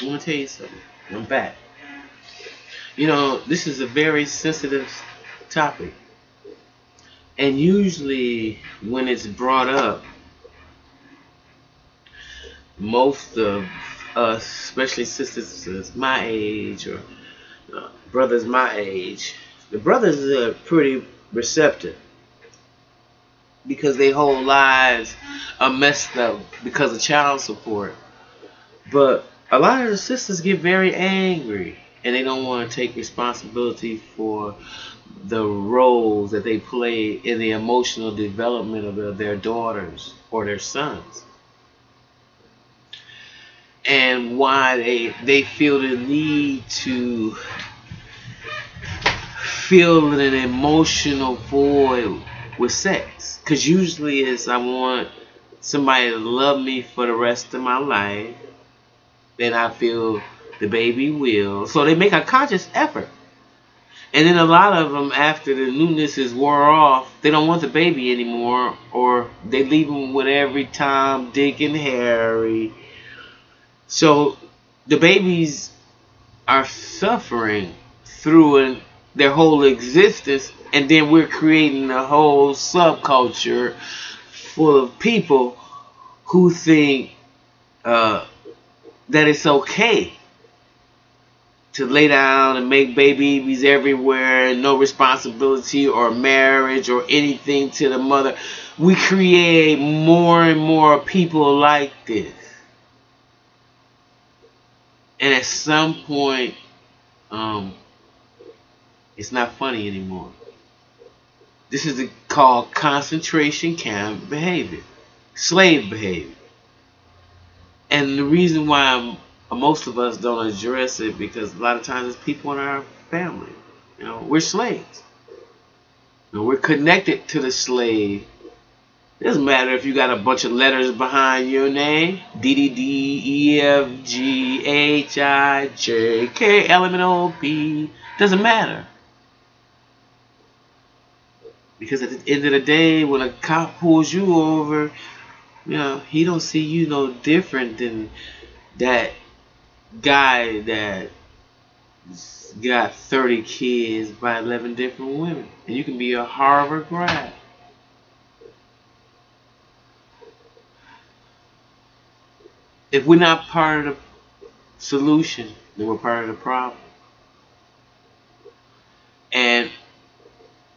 I want to tell you something. I'm back. You know, this is a very sensitive topic. And usually, when it's brought up, most of us, especially sisters my age or uh, brothers my age, the brothers are pretty receptive because their whole lives are messed up because of child support. But a lot of the sisters get very angry and they don't want to take responsibility for the roles that they play in the emotional development of their daughters or their sons. And why they they feel the need to fill an emotional void with sex. Because usually it's I want somebody to love me for the rest of my life then I feel the baby will so they make a conscious effort and then a lot of them, after the newness is wore off, they don't want the baby anymore, or they leave them with every Tom, Dick, and Harry. So the babies are suffering through an, their whole existence, and then we're creating a whole subculture full of people who think uh, that it's okay to lay down and make babies everywhere, no responsibility or marriage or anything to the mother. We create more and more people like this. And at some point, um, it's not funny anymore. This is called concentration camp behavior, slave behavior. And the reason why most of us don't address it because a lot of times it's people in our family. You know, we're slaves. You know, we're connected to the slave. It doesn't matter if you got a bunch of letters behind your name. D D D E F G H I J K L M N O P. Doesn't matter. Because at the end of the day, when a cop pulls you over, you know, he don't see you no different than that guy that got 30 kids by 11 different women. And you can be a Harvard grad. If we're not part of the solution, then we're part of the problem. And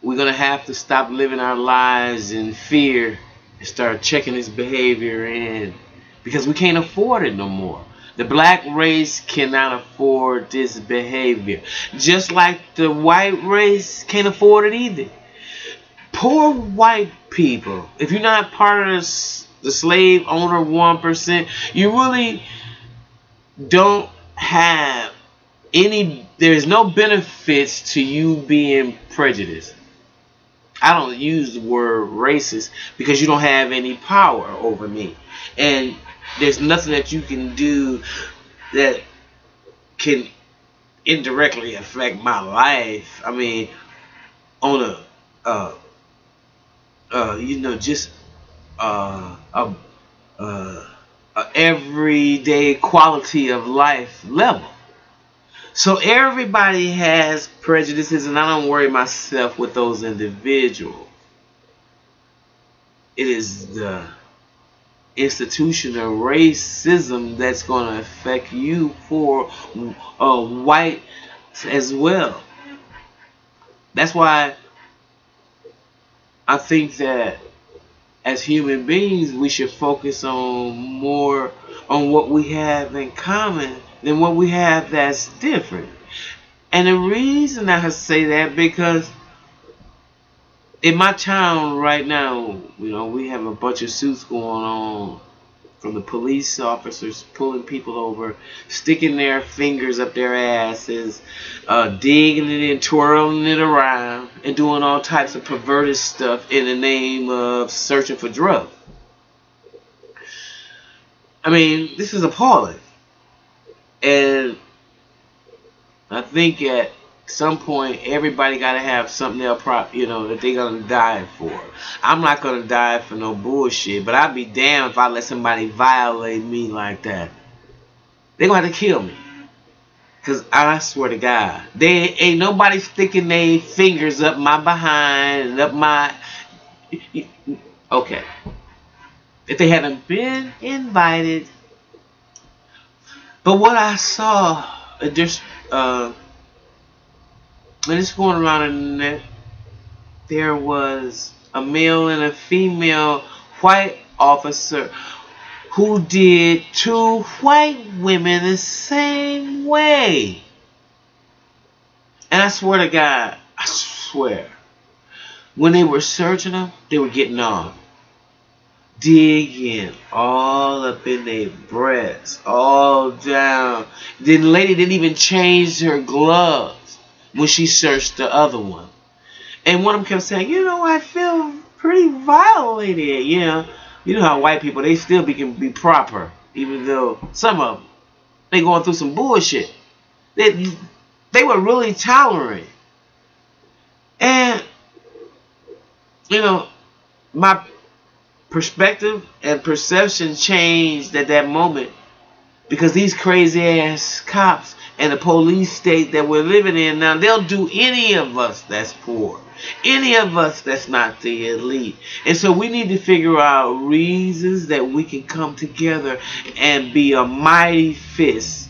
we're going to have to stop living our lives in fear and start checking this behavior in because we can't afford it no more. The black race cannot afford this behavior. Just like the white race can't afford it either. Poor white people, if you're not part of the slave owner 1%, you really don't have any, there's no benefits to you being prejudiced. I don't use the word racist because you don't have any power over me. And there's nothing that you can do that can indirectly affect my life. I mean, on a, uh, uh, you know, just uh, a, uh, a everyday quality of life level. So everybody has prejudices, and I don't worry myself with those individuals. It is the institutional racism that's going to affect you for uh, white as well. That's why I think that as human beings we should focus on more on what we have in common than what we have that's different. And the reason I say that because in my town right now, you know, we have a bunch of suits going on from the police officers pulling people over, sticking their fingers up their asses, uh, digging it in, twirling it around, and doing all types of perverted stuff in the name of searching for drugs. I mean, this is appalling. And I think at some point everybody got to have something they'll pro you know that they're gonna die for i'm not gonna die for no bullshit but i'd be damned if i let somebody violate me like that They gonna have to kill me. Cause I swear to God, they ain't nobody sticking their fingers up my behind and up my. Okay. If they haven't been invited. But what I saw, just uh, and it's going around the net. There was a male and a female white officer who did two white women the same way. And I swear to God, I swear, when they were searching them, they were getting on. Digging all up in their breasts, all down. Then the lady didn't even change her gloves when she searched the other one. And one of them kept saying, you know, I feel pretty violated, you know you know how white people they still be can be proper, even though some of them they going through some bullshit. They they were really tolerant, and you know my perspective and perception changed at that moment because these crazy ass cops and the police state that we're living in now they'll do any of us that's poor any of us that's not the elite. And so we need to figure out reasons that we can come together and be a mighty fist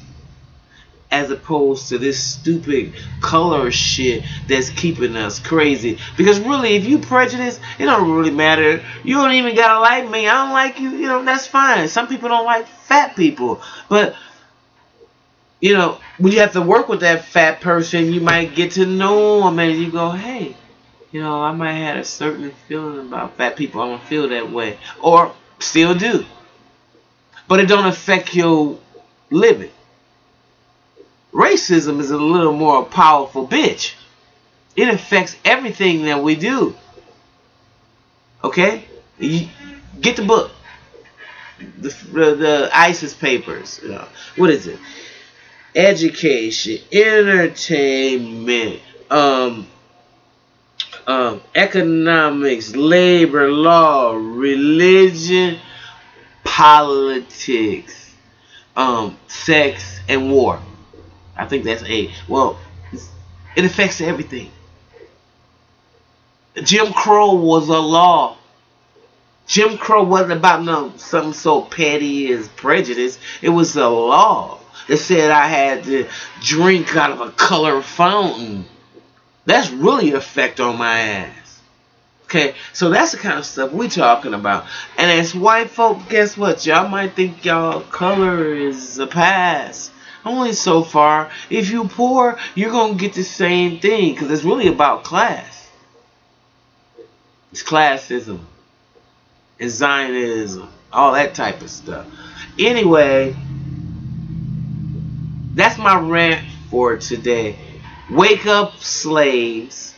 as opposed to this stupid color shit that's keeping us crazy. Because really, if you prejudice, it don't really matter. You don't even gotta like me. I don't like you. You know, that's fine. Some people don't like fat people. But, you know, when you have to work with that fat person, you might get to know them and you go, hey, you know, I might have a certain feeling about fat people. I don't feel that way. Or still do. But it don't affect your living. Racism is a little more powerful bitch. It affects everything that we do. Okay? You get the book. The, the, the ISIS papers. You know, what is it? Education, entertainment, um, um, economics, labor law, religion, politics, um, sex, and war. I think that's a well. It affects everything. Jim Crow was a law. Jim Crow wasn't about no something so petty as prejudice. It was a law that said I had to drink out of a color fountain. That's really effect on my ass. Okay, so that's the kind of stuff we talking about. And as white folk, guess what? Y'all might think y'all color is a pass. Only so far. If you poor, you're going to get the same thing. Because it's really about class. It's classism. It's Zionism. All that type of stuff. Anyway, that's my rant for today. Wake up, slaves.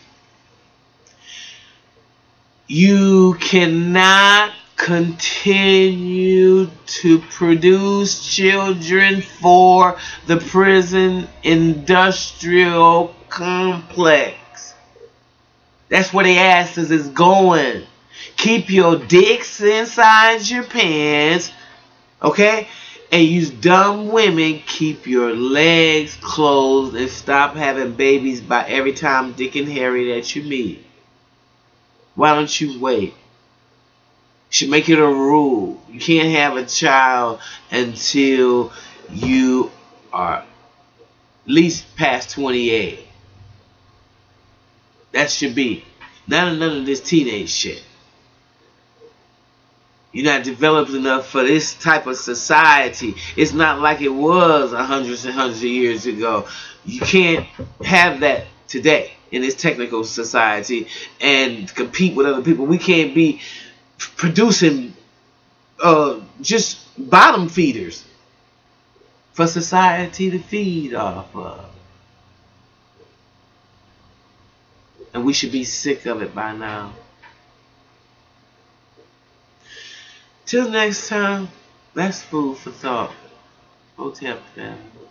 You cannot continue to produce children for the prison industrial complex. That's where the asses is going. Keep your dicks inside your pants. Okay? and you dumb women keep your legs closed and stop having babies by every time Dick and Harry that you meet. Why don't you wait? Should make it a rule. You can't have a child until you are at least past 28. That should be. Of none of this teenage shit. You're not developed enough for this type of society. It's not like it was hundreds and hundreds of years ago. You can't have that today in this technical society and compete with other people. We can't be producing uh, just bottom feeders for society to feed off of. And we should be sick of it by now. Till next time, that's food for thought. Hotep family.